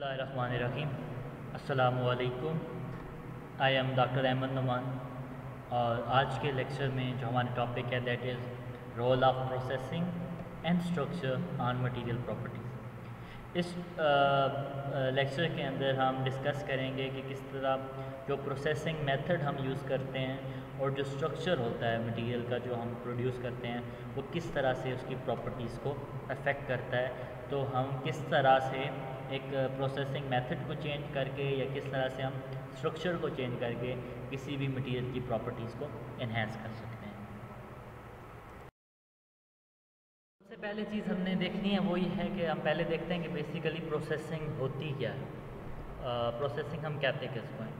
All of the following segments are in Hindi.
बसमीम I am doctor Ahmad Numan और आज के लेक्चर में जो हमारा टॉपिक है that is role of processing and structure on material properties इस लेक्चर के अंदर हम डिस्कस करेंगे कि किस तरह जो प्रोसेसिंग मेथड हम यूज़ करते हैं और जो स्ट्रक्चर होता है मटेरियल का जो हम प्रोड्यूस करते हैं, वो किस तरह से उसकी प्रॉपर्टीज़ को अफेक्ट करता है। तो हम किस तरह से एक प्रोसेसिंग मेथड को चेंज करके या किस तरह से हम स्ट्रक्चर को चेंज करके किसी भी मटेरियल की प्रॉपर्टीज़ को इन्हेंस कर सकते हैं। सबसे पहले चीज़ हमने देखनी है वो ये है कि हम पहले देखते हैं कि बेसिकली प्रोसेसिंग होती क्या है। प्रोसेसिंग हम कहते हैं किसको हैं।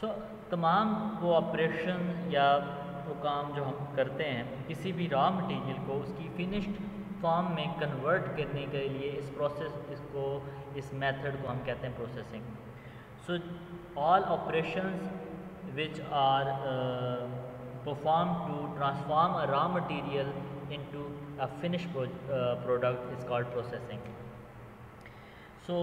सो so, तमाम वो ऑपरेशन या वो काम जो हम करते हैं किसी भी रॉ मटेरियल को उसकी फिनिश्ड फॉर्म में कन्वर्ट करने के लिए इस प्रोसेस इसको, इस मेथड को हम कहते हैं processing so all operations which are perform to transform a raw material into a finish product is called processing so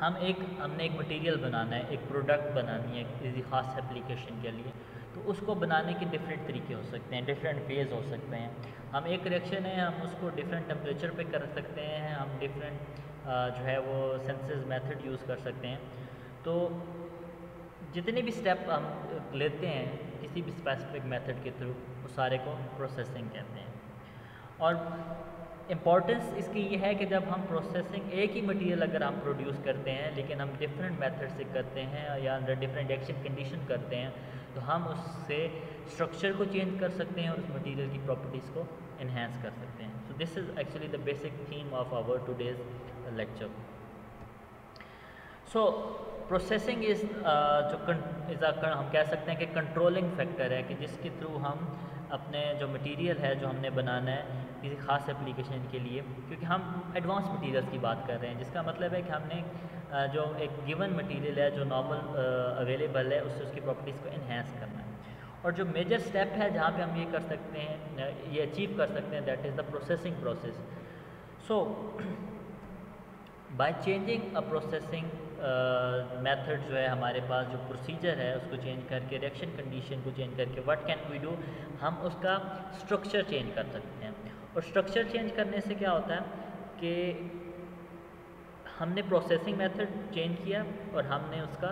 हम एक, हमने एक मटेरियल बनाना है, एक प्रोडक्ट बनानी है किसी ख़ास एप्लीकेशन के लिए तो उसको बनाने के डिफरेंट तरीके हो सकते हैं डिफरेंट फ़ेज़ हो सकते हैं। हम एक रिएक्शन है, हम उसको डिफरेंट टेम्परेचर पे कर सकते हैं, हम डिफरेंट जो है वो सेंसेस मेथड यूज़ कर सकते हैं। तो जितने भी स्टेप हम लेते हैं, किसी भी स्पेसिफिक मेथड के थ्रू वो सारे को प्रोसेसिंग कहते हैं। और इम्पॉर्टेंस इसकी ये है कि जब हम प्रोसेसिंग एक ही मटेरियल अगर हम प्रोड्यूस करते हैं, लेकिन हम डिफरेंट मेथड से करते हैं या अंडर डिफरेंट एक्शन कंडीशन करते हैं तो हम उससे स्ट्रक्चर को चेंज कर सकते हैं और उस मटेरियल की प्रॉपर्टीज़ को इन्हेंस कर सकते हैं। So this is actually the basic theme of our today's lecture so processing is जो इज़ हम कह सकते हैं कि कंट्रोलिंग फैक्टर है कि जिसके थ्रू हम अपने जो मटेरियल है जो हमने बनाना है किसी ख़ास एप्लीकेशन के लिए, क्योंकि हम एडवांस मटेरियल्स की बात कर रहे हैं, जिसका मतलब है कि हमने जो एक गिवन मटेरियल है, जो नॉर्मल अवेलेबल है, उससे उसकी प्रॉपर्टीज़ को इन्हेंस करना है। और जो मेजर स्टेप है, जहाँ पे हम ये कर सकते हैं ये अचीव कर सकते हैं that is the processing process so by changing a processing method जो है हमारे पास, जो प्रोसीजर है, उसको चेंज करके रिएक्शन कंडीशन को चेंज करके व्हाट कैन वी डू हम उसका स्ट्रक्चर चेंज कर सकते हैं। और स्ट्रक्चर चेंज करने से क्या होता है कि हमने प्रोसेसिंग मेथड चेंज किया और हमने उसका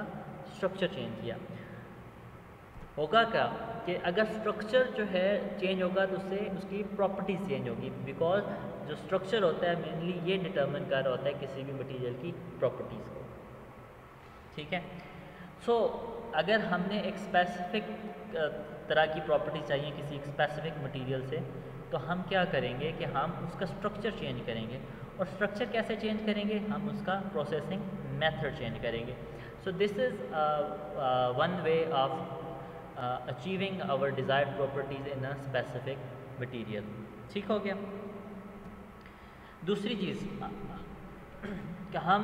स्ट्रक्चर चेंज किया। होगा क्या कि अगर स्ट्रक्चर जो है चेंज होगा तो उससे उसकी प्रॉपर्टीज़ चेंज होगी। बिकॉज़ जो स्ट्रक्चर होता है मेनली ये डिटर्मिन कर रहा होता है किसी भी मटेरियल की प्रॉपर्टीज़ को। ठीक है? सो so, अगर हमने एक स्पेसिफिक तरह की प्रॉपर्टी चाहिए किसी स्पेसिफिक मटेरियल से तो हम क्या करेंगे कि हम उसका स्ट्रक्चर चेंज करेंगे। और स्ट्रक्चर कैसे चेंज करेंगे? हम उसका प्रोसेसिंग मेथड चेंज करेंगे। So this is one way of achieving our desired properties in a specific material ठीक हो गया? दूसरी चीज़ कि हम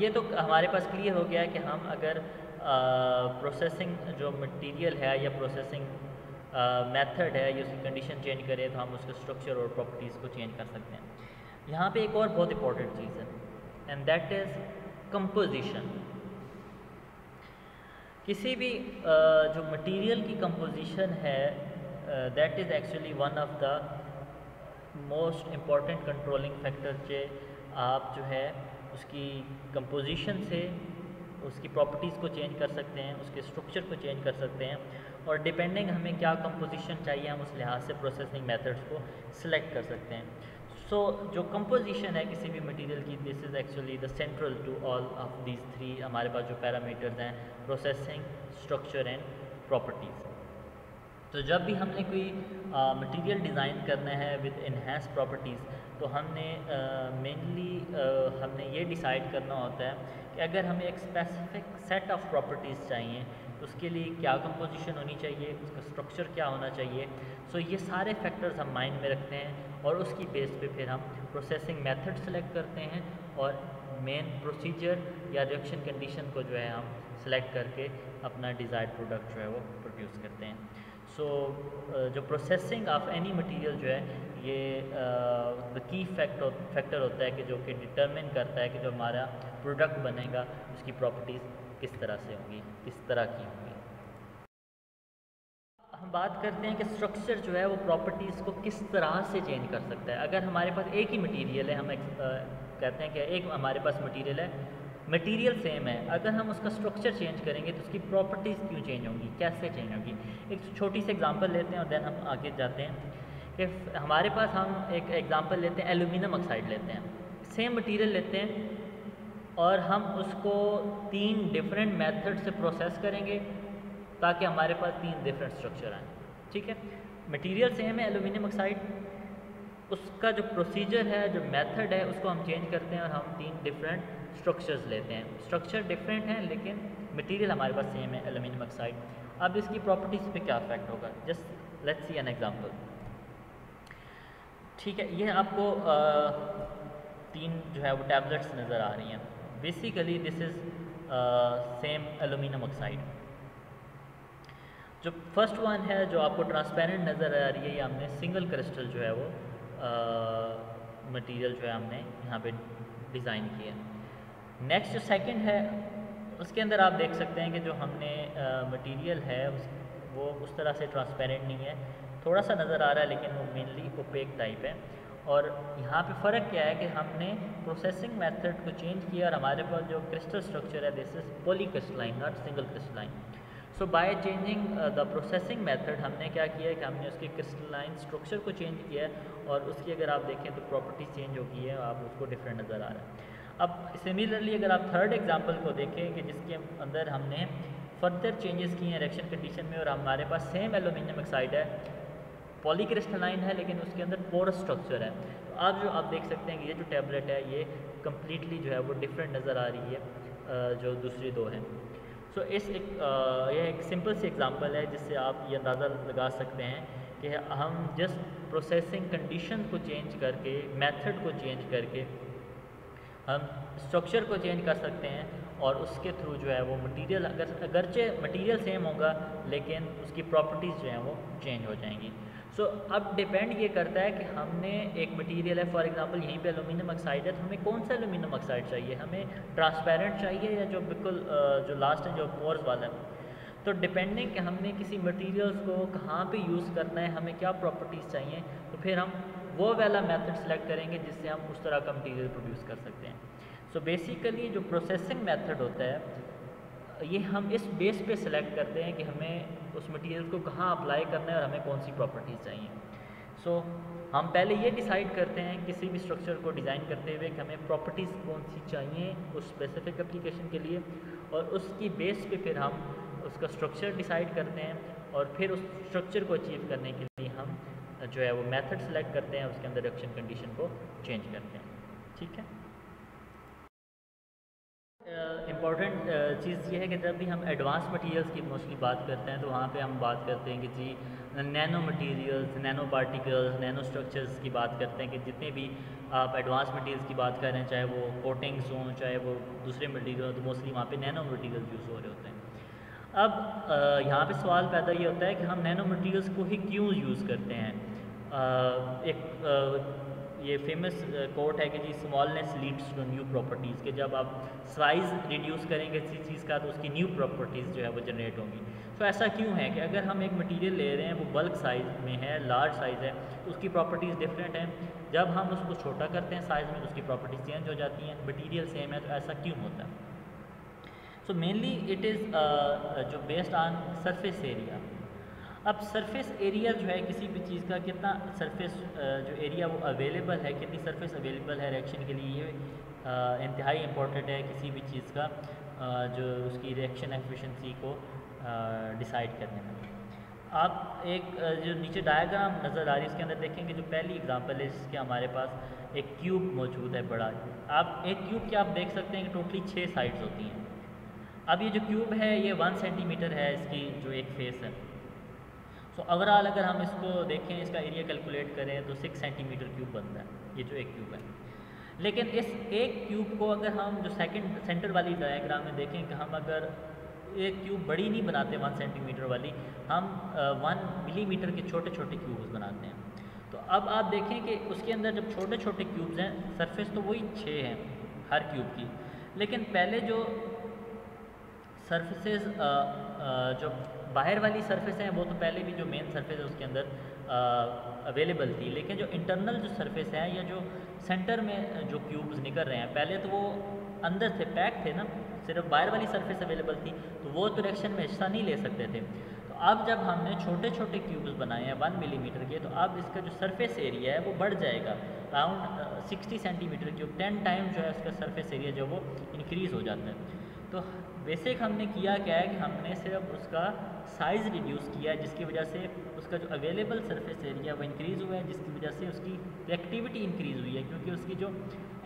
ये तो हमारे पास क्लियर हो गया कि हम अगर प्रोसेसिंग uh, जो मटेरियल है या प्रोसेसिंग मेथड uh, है या उसकी कंडीशन चेंज करें तो हम उसके स्ट्रक्चर और प्रॉपर्टीज़ को चेंज कर सकते हैं। यहाँ पे एक और बहुत इंपॉर्टेंट चीज़ है एंड दैट इज़ कंपोजिशन किसी भी जो मटेरियल की कंपोजिशन है that is actually one of the most important controlling factor जो आप जो है उसकी कंपोजिशन से उसकी प्रॉपर्टीज़ को चेंज कर सकते हैं उसके स्ट्रक्चर को चेंज कर सकते हैं। और डिपेंडिंग हमें क्या कंपोजिशन चाहिए हम उस लिहाज से प्रोसेसिंग मेथड्स को सिलेक्ट कर सकते हैं। सो so, जो कंपोजिशन है किसी भी मटेरियल की this is actually the central to all of these three हमारे पास जो पैरामीटर्स हैं प्रोसेसिंग स्ट्रक्चर एंड प्रॉपर्टीज़ तो जब भी हमने कोई मटेरियल डिज़ाइन करना है विद इन्हेंस प्रॉपर्टीज़ तो हमने मेनली uh, uh, हमने ये डिसाइड करना होता है कि अगर हमें एक स्पेसिफिक सेट ऑफ़ प्रॉपर्टीज़ चाहिए तो उसके लिए क्या कंपोजिशन होनी चाहिए, उसका स्ट्रक्चर क्या होना चाहिए। सो ये सारे फैक्टर्स हम माइंड में रखते हैं और उसकी बेस पे फिर हम प्रोसेसिंग मेथड सेलेक्ट करते हैं और मेन प्रोसीजर या रिएक्शन कंडीशन को जो है हम सेलेक्ट करके अपना डिज़ायर्ड प्रोडक्ट जो है वो प्रोड्यूस करते हैं। सो so, जो प्रोसेसिंग ऑफ़ एनी मटेरियल जो है ये द की फैक्टर फैक्टर होता है कि जो कि डिटरमिन करता है कि जो हमारा प्रोडक्ट बनेगा उसकी प्रॉपर्टीज़ किस तरह से होंगी किस तरह की होंगी। हम बात करते हैं कि स्ट्रक्चर जो है वो प्रॉपर्टीज़ को किस तरह से चेंज कर सकता है। अगर हमारे पास एक ही मटेरियल है हम एक, आ, कहते हैं कि एक हमारे पास मटेरियल है मटेरियल सेम है। अगर हम उसका स्ट्रक्चर चेंज करेंगे तो उसकी प्रॉपर्टीज़ क्यों चेंज होंगी? कैसे चेंज होगी? एक छोटी सी एग्जांपल लेते हैं और देन हम आगे जाते हैं। कि हमारे पास हम एक एग्जांपल लेते हैं एलुमिनियम ऑक्साइड लेते हैं। सेम मटेरियल लेते हैं और हम उसको तीन डिफरेंट मेथड से प्रोसेस करेंगे ताकि हमारे पास तीन डिफरेंट स्ट्रक्चर आएँ। ठीक है? मटेरियल सेम है एलुमिनियम ऑक्साइड उसका जो प्रोसीजर है, जो मेथड है, उसको हम चेंज करते हैं और हम तीन डिफरेंट स्ट्रक्चर्स लेते हैं। स्ट्रक्चर डिफरेंट हैं लेकिन मटेरियल हमारे पास सेम है एलुमिनियम ऑक्साइड अब इसकी प्रॉपर्टीज़ पे क्या इफ़ेक्ट होगा? Just let's see an example ठीक है ये आपको आ, तीन जो है वो टैबलेट्स नज़र आ रही हैं। Basically this is same aluminium oxide जो फ़र्स्ट वन है जो आपको ट्रांसपेरेंट नज़र आ रही है ये हमने सिंगल क्रिस्टल जो है वो मटेरियल जो है हमने यहाँ पे डिज़ाइन किया है। नेक्स्ट जो सेकंड है, उसके अंदर आप देख सकते हैं कि जो हमने मटेरियल है, उस, वो उस तरह से ट्रांसपेरेंट नहीं है। थोड़ा सा नज़र आ रहा है, लेकिन वो मेनली ओपेक टाइप है। और यहाँ पे फ़र्क क्या है कि हमने प्रोसेसिंग मेथड को चेंज किया और हमारे पास जो क्रिस्टल स्ट्रक्चर है this is polycrystalline not single crystalline so by changing the processing method हमने क्या किया है कि हमने उसके क्रिस्टलाइन स्ट्रक्चर को चेंज किया है और उसकी अगर आप देखें तो प्रॉपर्टी चेंज हो गई है, आप उसको डिफरेंट नज़र आ रहा है। अब सिमिलरली अगर आप थर्ड एग्जांपल को देखें कि जिसके अंदर हमने फर्दर चेंजेस किए हैं रिएक्शन कंडीशन में और हमारे पास सेम एलुमिनियम ऑक्साइड है पॉलीक्रिस्टलाइन है, लेकिन उसके अंदर पोरस स्ट्रक्चर है। तो आप जो, आप देख सकते हैं कि ये जो टैबलेट है, ये कम्प्लीटली जो है वो डिफरेंट नज़र आ रही है जो दूसरी दो हैं। सो इस एक यह एक सिंपल सी एग्ज़ाम्पल है जिससे आप ये अंदाज़ा लगा सकते हैं कि हम जस्ट प्रोसेसिंग कंडीशन को चेंज करके मेथड को चेंज करके हम स्ट्रक्चर को चेंज कर सकते हैं और उसके थ्रू जो है वो मटेरियल अगर अगरचे मटेरियल सेम होगा लेकिन उसकी प्रॉपर्टीज़ जो हैं वो चेंज हो जाएँगी। सो so, अब डिपेंड ये करता है कि हमने एक मटेरियल है फॉर एग्जांपल यहीं पे एलुमिनियम ऑक्साइड है तो हमें कौन सा एलुमिनियम ऑक्साइड चाहिए? हमें ट्रांसपेरेंट चाहिए या जो बिल्कुल जो लास्ट है जो पोर्स वाला है? तो डिपेंडिंग कि हमने किसी मटेरियल्स को कहाँ पे यूज़ करना है हमें क्या प्रॉपर्टीज़ चाहिए तो फिर हम वो वाला मेथड सेलेक्ट करेंगे जिससे हम उस तरह का मटीरियल प्रोड्यूस कर सकते हैं। सो so बेसिकली जो प्रोसेसिंग मेथड होता है ये हम इस बेस पे सिलेक्ट करते हैं कि हमें उस मटेरियल को कहाँ अप्लाई करना है और हमें कौन सी प्रॉपर्टीज़ चाहिए। सो so, हम पहले ये डिसाइड करते हैं किसी भी स्ट्रक्चर को डिज़ाइन करते हुए कि हमें प्रॉपर्टीज़ कौन सी चाहिए उस स्पेसिफिक एप्लीकेशन के लिए और उसकी बेस पे फिर हम उसका स्ट्रक्चर डिसाइड करते हैं और फिर उस स्ट्रक्चर को अचीव करने के लिए जो है वो मेथड सेलेक्ट करते हैं उसके अंदर रिएक्शन कंडीशन को चेंज करते हैं। ठीक है? इंपॉर्टेंट uh, चीज़ ये है कि जब भी हम एडवांस मटेरियल्स की मोस्टली बात करते हैं तो वहाँ पे हम बात करते हैं कि जी nano materials nano particles nano structures की बात करते हैं कि जितने भी आप एडवांस मटेरियल्स की बात करें चाहे वो कोटिंग्स हों चाहे वो दूसरे मटेरियल हों तो मोस्टली वहाँ पे नैनो मटेरियल्स यूज़ हो रहे होते हैं। अब यहाँ पे सवाल पैदा ये होता है कि हम नैनो मटेरियल्स को ही क्यों यूज़ करते हैं? एक ये फ़ेमस कोट है कि जी smallness leads to new properties के जब आप साइज़ रिड्यूस करेंगे किसी चीज़ का तो उसकी न्यू प्रॉपर्टीज़ जो है वो जनरेट होंगी। तो ऐसा क्यों है कि अगर हम एक मटेरियल ले रहे हैं, वो बल्क साइज़ में है लार्ज साइज़ है, उसकी प्रॉपर्टीज़ डिफरेंट हैं। जब हम उसको छोटा करते हैं साइज़ में तो उसकी प्रॉपर्टीज़ चेंज हो जाती हैं। मटीरियल सेम है तो ऐसा क्यों होता है? सो मेनली इट इज़ जो बेस्ड ऑन सरफेस एरिया अब सरफेस एरिया जो है किसी भी चीज़ का कितना सरफेस जो एरिया वो अवेलेबल है कितनी सरफेस अवेलेबल है रिएक्शन के लिए ये इंतहाई इम्पोर्टेंट है किसी भी चीज़ का uh, जो उसकी रिएक्शन एफिशिएंसी को डिसाइड करने में। आप एक जो नीचे डायग्राम नज़र आ रही है इसके अंदर देखेंगे जो पहली एग्जांपल है जिसके हमारे पास एक क्यूब मौजूद है बड़ा। आप एक क्यूब के आप देख सकते हैं कि टोटली छः साइड्स होती हैं। अब ये जो क्यूब है ये वन सेंटीमीटर है इसकी जो एक फेस है। सो so, ओवरऑल अगर हम इसको देखें इसका एरिया कैलकुलेट करें तो सिक्स सेंटीमीटर क्यूब बनता है। ये जो एक क्यूब है। लेकिन इस एक क्यूब को अगर हम जो सेकंड सेंटर वाली डायग्राम में देखें कि हम अगर एक क्यूब बड़ी नहीं बनाते वन सेंटीमीटर वाली हम वन मिलीमीटर के छोटे छोटे क्यूब्स बनाते हैं। तो अब आप देखें कि उसके अंदर जब छोटे छोटे क्यूब्स हैं सरफेस तो वही छः हैं हर क्यूब की। लेकिन पहले जो सरफेसेस जो बाहर वाली सरफेस हैं, वो तो पहले भी जो मेन सरफेस है उसके अंदर अवेलेबल थी। लेकिन जो इंटरनल जो सरफेस हैं या जो सेंटर में जो क्यूब्स निकल रहे हैं, पहले तो वो अंदर थे पैक थे ना, सिर्फ़ बाहर वाली सरफेस अवेलेबल थी तो वो रिएक्शन में हिस्सा नहीं ले सकते थे। तो अब जब हमने छोटे छोटे क्यूब्स बनाए हैं वन मिलीमीटर के तो अब इसका जो सरफेस एरिया है, वो बढ़ जाएगा। Around sixty centimetre cube ten time जो है उसका सरफेस एरिया जो वो इंक्रीज़ हो जाता है। तो बेसिक हमने किया क्या है कि हमने सिर्फ़ उसका साइज़ रिड्यूस किया है, जिसकी वजह से उसका जो अवेलेबल सरफेस एरिया वो इंक्रीज़ हुआ है, जिसकी वजह से उसकी एक्टिविटी इंक्रीज़ हुई है, क्योंकि उसकी जो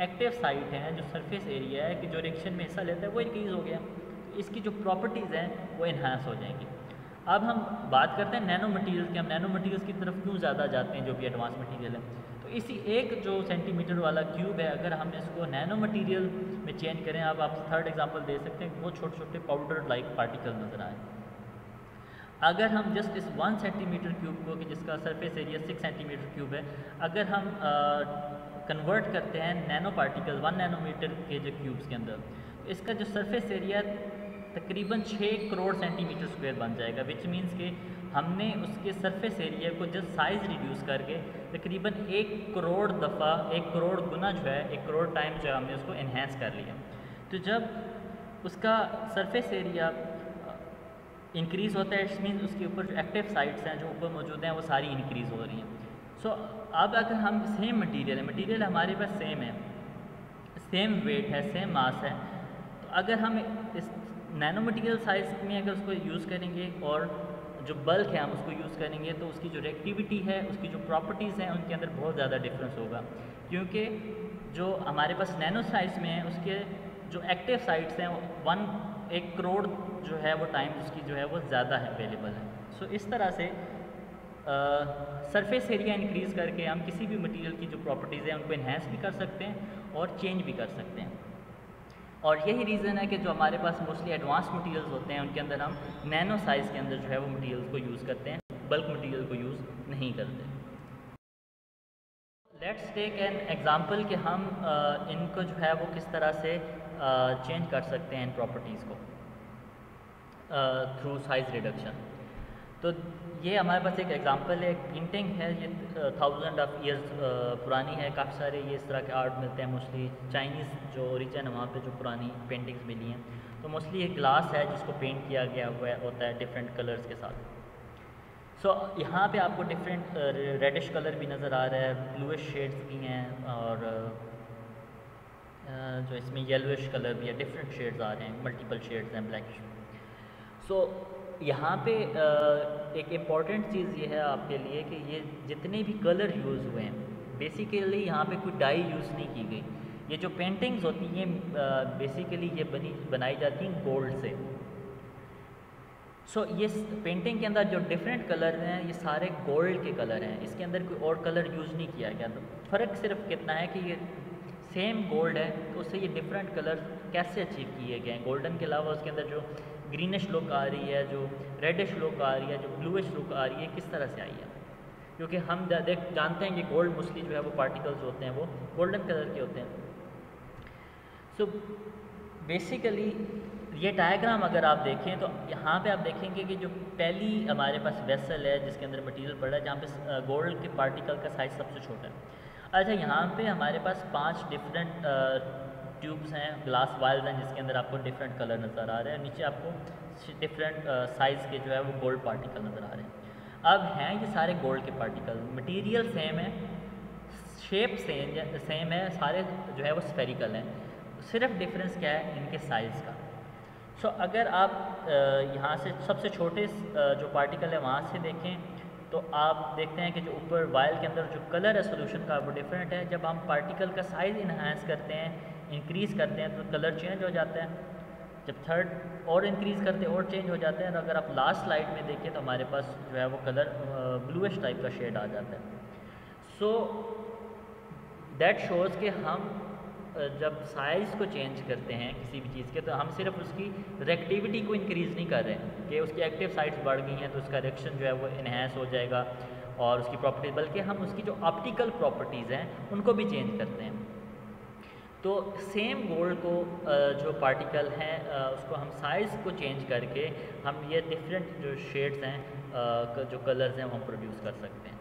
एक्टिव साइट है, जो सरफेस एरिया है, कि जो रिएक्शन में हिस्सा लेता है, वो इंक्रीज़ हो गया। इसकी जो प्रॉपर्टीज़ हैं, वो इन्हांस हो जाएँगी। अब हम बात करते हैं नैनो मटीरियल की। हम नैनो मटीरियल्स की तरफ़ क्यों ज़्यादा जाते हैं, जो भी एडवांस मटीरियल है? तो इसी एक जो सेंटीमीटर वाला क्यूब है, अगर हम इसको नैनो मटीरियल में चेंज करें अब आप थर्ड एग्जांपल दे सकते हैं, वो छोटे छोटे पाउडर लाइक पार्टिकल नज़र आए। अगर हम जस्ट इस वन सेंटीमीटर क्यूब को कि जिसका surface area six centimetre cube है, अगर हम कन्वर्ट करते हैं नैनो पार्टिकल वन नैनोमीटर के जो क्यूब्स के अंदर तो इसका जो सरफेस एरिया तकरीबन छः करोड़ सेंटीमीटर स्क्वायर बन जाएगा विच मीन्स के हमने उसके सरफेस एरिया को जस्ट साइज़ रिड्यूस करके तकरीबन एक करोड़ दफ़ा, एक करोड़ गुना जो है, एक करोड़ टाइम जो है हमने उसको इन्हेंस कर लिया। तो जब उसका सरफेस एरिया इंक्रीज़ होता है इट्स मीन उसके ऊपर जो एक्टिव साइट्स हैं जो ऊपर मौजूद हैं वो सारी इंक्रीज़ हो रही हैं। सो so, अब अगर हम सेम मटेरियल है मटेरियल हमारे पास सेम है सेम वेट है सेम मास है तो अगर हम इस नैनो मटेरियल साइज़ में अगर उसको यूज़ करेंगे और जो बल्क है हम उसको यूज़ करेंगे तो उसकी जो रिएक्टिविटी है उसकी जो प्रॉपर्टीज़ हैं उनके अंदर बहुत ज़्यादा डिफरेंस होगा। क्योंकि जो हमारे पास नैनो साइज़ में है उसके जो एक्टिव साइट्स हैं वन एक करोड़ जो है वो टाइम उसकी जो है वो ज़्यादा है अवेलेबल है। सो इस तरह से सरफेस एरिया इंक्रीज़ करके हम किसी भी मटेरियल की जो प्रॉपर्टीज़ हैं, उनको इन्हेंस भी कर सकते हैं और चेंज भी कर सकते हैं। और यही रीज़न है कि जो हमारे पास मोस्टली एडवांस मटेरियल्स होते हैं, उनके अंदर हम नैनो साइज़ के अंदर जो है वो मटेरियल्स को यूज़ करते हैं बल्क मटेरियल को यूज़ नहीं करते। लेट्स टेक एन एग्ज़ाम्पल कि हम इनको जो है वो किस तरह से चेंज कर सकते हैं इन प्रॉपर्टीज़ को थ्रू साइज़ रिडक्शन तो ये हमारे पास एक एग्जांपल है एक पेंटिंग है ये थाउज़ेंड ऑफ़ ईयर्स पुरानी है काफ़ी सारे ये इस तरह के आर्ट मिलते हैं मोस्टली चाइनीज़ जो ओरिजिन है वहाँ पे जो पुरानी पेंटिंग्स मिली हैं। तो मोस्टली एक ग्लास है जिसको पेंट किया गया हुआ होता है डिफरेंट कलर्स के साथ। सो so, यहाँ पे आपको डिफरेंट रेडिश कलर भी नज़र आ रहा है ब्लूश शेड्स भी हैं और जो इसमें येलोइश कलर भी है डिफरेंट शेड्स आ रहे हैं मल्टीपल शेड्स हैं ब्लैक सो so, यहाँ पे एक इंपॉर्टेंट चीज़ ये है आपके लिए कि ये जितने भी कलर यूज़ हुए हैं बेसिकली यहाँ पे कोई डाई यूज़ नहीं की गई। ये जो पेंटिंग्स होती हैं बेसिकली ये बनी बनाई जाती हैं गोल्ड से। सो so, ये पेंटिंग के अंदर जो डिफरेंट कलर हैं ये सारे गोल्ड के कलर हैं। इसके अंदर कोई और कलर यूज़ नहीं किया गया। तो फ़र्क सिर्फ़ कितना है कि ये सेम गोल्ड है तो उससे ये डिफरेंट कलर कैसे अचीव किए गए हैं? गोल्डन के अलावा उसके अंदर जो ग्रीनिश लुक आ रही है, जो रेडिश लुक आ रही है, जो ब्लूइश लुक आ रही है किस तरह से आई है? क्योंकि हम देख, जानते हैं कि गोल्ड मोस्टली जो है वो पार्टिकल्स होते हैं, वो गोल्डन कलर के होते हैं। सो बेसिकली ये डायग्राम अगर आप देखें तो यहाँ पे आप देखेंगे कि जो पहली हमारे पास वेसल है, जिसके अंदर मटेरियल पड़ा है, जहाँ पे गोल्ड के पार्टिकल का साइज़ सबसे छोटा है। अच्छा यहाँ पे हमारे पास पाँच डिफरेंट ट्यूब्स हैं ग्लास वाइल्स हैं जिसके अंदर आपको डिफरेंट कलर नज़र आ रहे हैं। नीचे आपको डिफरेंट साइज़ के जो है वो गोल्ड पार्टिकल नज़र आ रहे हैं। अब हैं ये सारे गोल्ड के पार्टिकल मटेरियल सेम है शेप सेम सेम है सारे जो है वो स्फेरिकल हैं। सिर्फ़ डिफरेंस क्या है? इनके साइज़ का। सो so, अगर आप यहाँ से सबसे छोटे जो पार्टिकल है वहाँ से देखें तो आप देखते हैं कि जो ऊपर वायल के अंदर जो कलर है सोल्यूशन का वो डिफरेंट है। जब हम पार्टिकल का साइज़ इन्हांस करते हैं इंक्रीज़ करते हैं तो कलर चेंज हो जाता है। जब थर्ड और इंक्रीज़ करते हैं, और चेंज हो जाते हैं तो अगर आप लास्ट स्लाइड में देखें तो हमारे पास जो है वो कलर ब्लूश टाइप का शेड आ जाता है। सो दैट शोज़ कि हम जब साइज़ को चेंज करते हैं किसी भी चीज़ के तो हम सिर्फ़ उसकी रिएक्टिविटी को इंक्रीज़ नहीं कर रहे कि उसकी एक्टिव साइड्स बढ़ गई हैं तो उसका रिएक्शन जो है वो इन्हेंस हो जाएगा और उसकी प्रॉपर्टीज़ बल्कि हम उसकी जो ऑप्टिकल प्रॉपर्टीज़ हैं, उनको भी चेंज करते हैं। तो सेम गोल्ड को जो पार्टिकल हैं उसको हम साइज़ को चेंज करके हम ये डिफरेंट जो शेड्स हैं जो कलर्स हैं, वो हम प्रोड्यूस कर सकते हैं।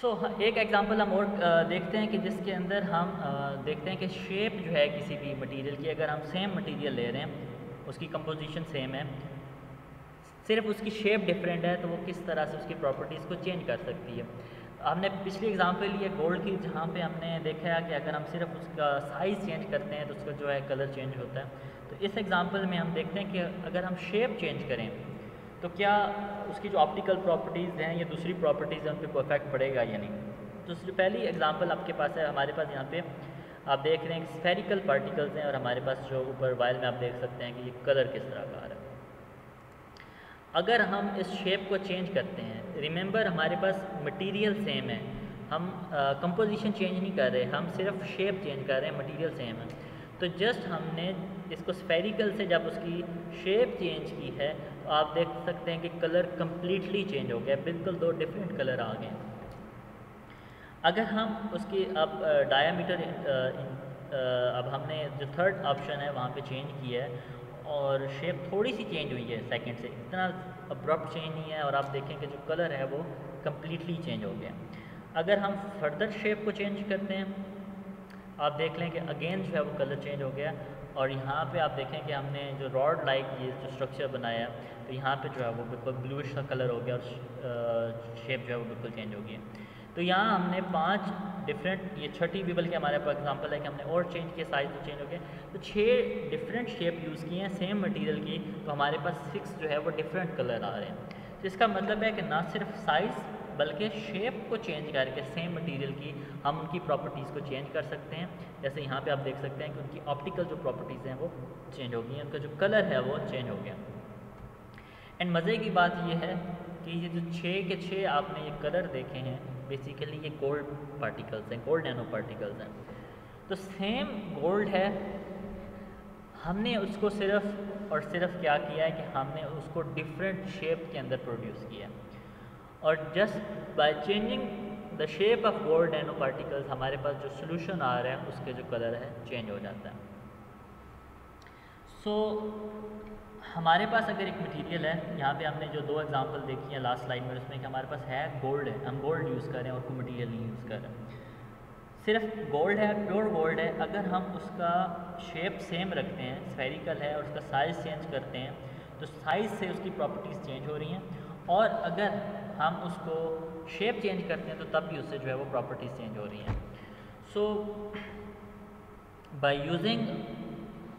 सो so, एक एग्जांपल हम और देखते हैं कि जिसके अंदर हम देखते हैं कि शेप जो है किसी भी मटेरियल की अगर हम सेम मटेरियल ले रहे हैं उसकी कंपोजिशन सेम है सिर्फ़ उसकी शेप डिफरेंट है तो वो किस तरह से उसकी प्रॉपर्टीज़ को चेंज कर सकती है। हमने पिछली एग्जांपल लिए गोल्ड की जहाँ पे हमने देखा है कि अगर हम सिर्फ़ उसका साइज़ चेंज करते हैं तो उसका जो है कलर चेंज होता है। तो इस एग्ज़ाम्पल में हम देखते हैं कि अगर हम शेप चेंज करें तो क्या उसकी जो ऑप्टिकल प्रॉपर्टीज़ हैं, या दूसरी प्रॉपर्टीज़ हैं, उन पर कोई इफ़ेक्ट पड़ेगा या नहीं? तो पहली एग्ज़ाम्पल आपके पास है, हमारे पास यहाँ पे आप देख रहे हैं कि स्फेरिकल पार्टिकल्स हैं और हमारे पास जो ऊपर वायल में आप देख सकते हैं कि ये कलर किस तरह का आ रहा है। अगर हम इस शेप को चेंज करते हैं रिमेंबर हमारे पास मटेरियल सेम है। हम कंपोजिशन चेंज नहीं कर रहे, हम सिर्फ़ शेप चेंज कर रहे हैं मटेरियल सेम है। तो जस्ट हमने इसको स्फेरिकल से जब उसकी शेप चेंज की है आप देख सकते हैं कि कलर कम्प्लीटली चेंज हो गया बिल्कुल दो डिफरेंट कलर आ गए अगर हम उसकी अब डायामीटर अब हमने जो थर्ड ऑप्शन है, वहाँ पे चेंज किया है और शेप थोड़ी सी चेंज हुई है सेकंड से। इतना अब्रप्ट चेंज नहीं है और आप देखें कि जो कलर है वो कम्प्लीटली चेंज हो गया अगर हम फर्दर शेप को चेंज करते हैं, आप देख लें कि अगेन जो है वो कलर चेंज हो गया और यहाँ पे आप देखें कि हमने जो रॉड लाइक ये जो स्ट्रक्चर बनाया है तो यहाँ पे जो है वो बिल्कुल ब्लूश का कलर हो गया और शेप जो है वो बिल्कुल चेंज हो गया तो यहाँ हमने पाँच डिफरेंट ये छठी भी बल्कि हमारे पास एग्जांपल है कि हमने और चेंज किया साइज़ तो चेंज हो गया तो छः डिफरेंट शेप यूज़ किए हैं सेम मटेरियल की तो हमारे पास सिक्स जो है वो डिफरेंट कलर आ रहे हैं। तो इसका मतलब है कि ना सिर्फ़ साइज़ बल्कि शेप को चेंज करके सेम मटेरियल की हम उनकी प्रॉपर्टीज़ को चेंज कर सकते हैं। जैसे यहाँ पे आप देख सकते हैं कि उनकी ऑप्टिकल जो प्रॉपर्टीज़ हैं वो चेंज हो गई हैं, उनका जो कलर है वो चेंज हो गया। एंड मज़े की बात यह है कि ये जो छः के छः आपने ये कलर देखे हैं बेसिकली ये गोल्ड पार्टिकल्स हैं गोल्ड नैनो पार्टिकल्स हैं। तो सेम गोल्ड है, हमने उसको सिर्फ़ और सिर्फ़ क्या किया है कि हमने उसको डिफरेंट शेप के अंदर प्रोड्यूस किया और just by changing the shape of gold nano particles हमारे पास जो सोल्यूशन आ रहा है उसके जो कलर है चेंज हो जाता है। सो so, हमारे पास अगर एक मटेरियल है यहाँ पे हमने जो दो एग्जांपल देखी हैं लास्ट स्लाइड में उसमें कि हमारे पास है गोल्ड है। हम गोल्ड यूज़ कर रहे हैं और कोई मटेरियल नहीं यूज़ कर रहे हैं। सिर्फ़ गोल्ड है प्योर गोल्ड है अगर हम उसका शेप सेम रखते हैं स्फेरिकल है और उसका साइज़ चेंज करते हैं तो साइज़ से उसकी प्रॉपर्टीज़ चेंज हो रही हैं। और अगर हम उसको शेप चेंज करते हैं तो तब भी उससे जो है वो प्रॉपर्टीज़ चेंज हो रही हैं। So by using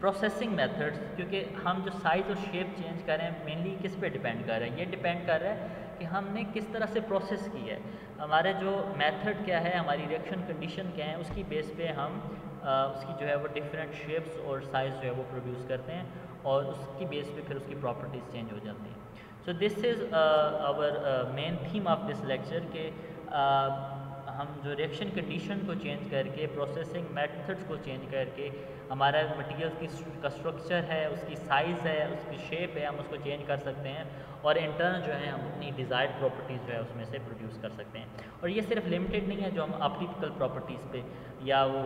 processing methods क्योंकि हम जो साइज़ और शेप चेंज कर रहे हैं मेनली किस पे डिपेंड कर रहा है? ये डिपेंड कर रहा है कि हमने किस तरह से प्रोसेस की है। हमारे जो मेथड क्या है हमारी रिएक्शन कंडीशन क्या है उसकी बेस पे हम आ, उसकी जो है वो डिफरेंट शेप्स और साइज़ जो है वो प्रोड्यूस करते हैं और उसकी बेस पे फिर उसकी प्रॉपर्टीज़ चेंज हो जाती हैं। So this is our main theme of this lecture के uh, हम जो रिएक्शन कंडीशन को चेंज करके प्रोसेसिंग मेथड्स को चेंज करके हमारा मटेरियल की का स्ट्रक्चर है, उसकी साइज़ है, उसकी शेप है, हम उसको चेंज कर सकते हैं और इंटरन जो है, हम अपनी डिज़ायर्ड प्रॉपर्टीज़ जो है, उसमें से प्रोड्यूस कर सकते हैं। और ये सिर्फ़ लिमिटेड नहीं है, जो हम ऑप्टिकल प्रॉपर्टीज़ पे या वो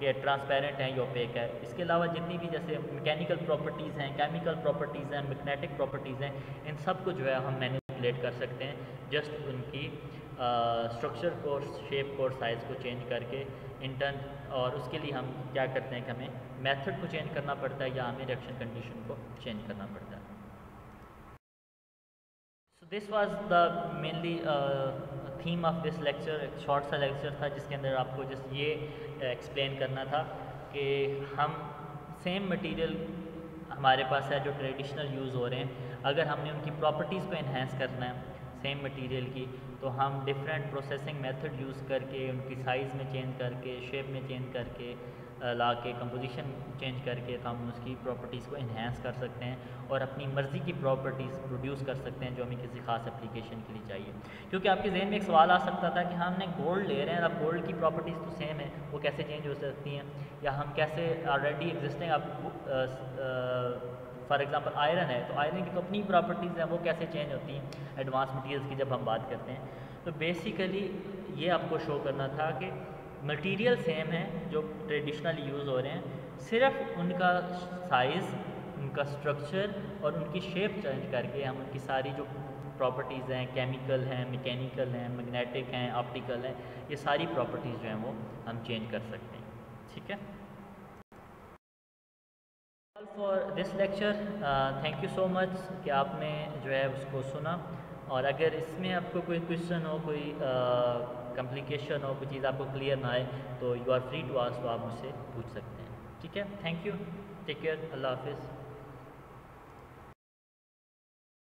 के ट्रांसपेरेंट हैं, या ओपेक है। इसके अलावा जितनी भी जैसे मैकेनिकल प्रॉपर्टीज़ हैं केमिकल प्रॉपर्टीज़ हैं मैग्नेटिक प्रॉपर्टीज़ हैं, इन सबको जो है, हम मैनिपुलेट कर सकते हैं जस्ट उनकी स्ट्रक्चर को शेप को और साइज़ को चेंज करके इंटर्न और उसके लिए हम क्या करते हैं कि हमें मेथड को चेंज करना पड़ता है या हमें रिएक्शन कंडीशन को चेंज करना पड़ता है। So this was the mainly theme of this lecture एक शॉर्ट सा लेक्चर था जिसके अंदर आपको जस्ट ये एक्सप्लेन करना था कि हम सेम मटेरियल हमारे पास है जो ट्रेडिशनल यूज़ हो रहे हैं। अगर हमने उनकी प्रॉपर्टीज़ को इन्हेंस करना है सेम मटेरियल की तो हम डिफरेंट प्रोसेसिंग मेथड यूज़ करके, उनकी साइज़ में चेंज करके शेप में चेंज करके ला के कंपोजिशन चेंज करके तो हम उसकी प्रॉपर्टीज़ को इन्हेंस कर सकते हैं और अपनी मर्ज़ी की प्रॉपर्टीज़ प्रोड्यूस कर सकते हैं जो हमें किसी खास एप्लीकेशन के लिए चाहिए। क्योंकि आपके जहन में एक सवाल आ सकता था कि हमने गोल्ड ले रहे हैं अब गोल्ड की प्रॉपर्टीज़ तो सेम है, वो कैसे चेंज हो सकती हैं? या हम कैसे ऑलरेडी एग्जिस्टिंग आप फॉर एग्ज़ाम्पल आयरन है तो आयरन की तो अपनी प्रॉपर्टीज़ हैं, वो कैसे चेंज होती हैं? एडवांस मटीरियल्स की जब हम बात करते हैं तो बेसिकली ये आपको शो करना था कि मटेरियल सेम है जो ट्रेडिशनली यूज़ हो रहे हैं, सिर्फ़ उनका साइज़ उनका स्ट्रक्चर और उनकी शेप चेंज करके हम उनकी सारी जो प्रॉपर्टीज़ हैं केमिकल हैं मैकेनिकल हैं मैग्नेटिक हैं ऑप्टिकल हैं, ये सारी प्रॉपर्टीज़ जो हैं वो हम चेंज कर सकते हैं। ठीक है? For this lecture thank you so much कि आपने जो है उसको सुना। और अगर इसमें आपको कोई क्वेश्चन हो कोई कम्प्लिकेशन uh, हो कोई चीज़ आपको क्लियर ना आए तो you are free to ask तो आप मुझसे पूछ सकते हैं। ठीक है? थैंक यू टेक केयर अल्लाह हाफिज़।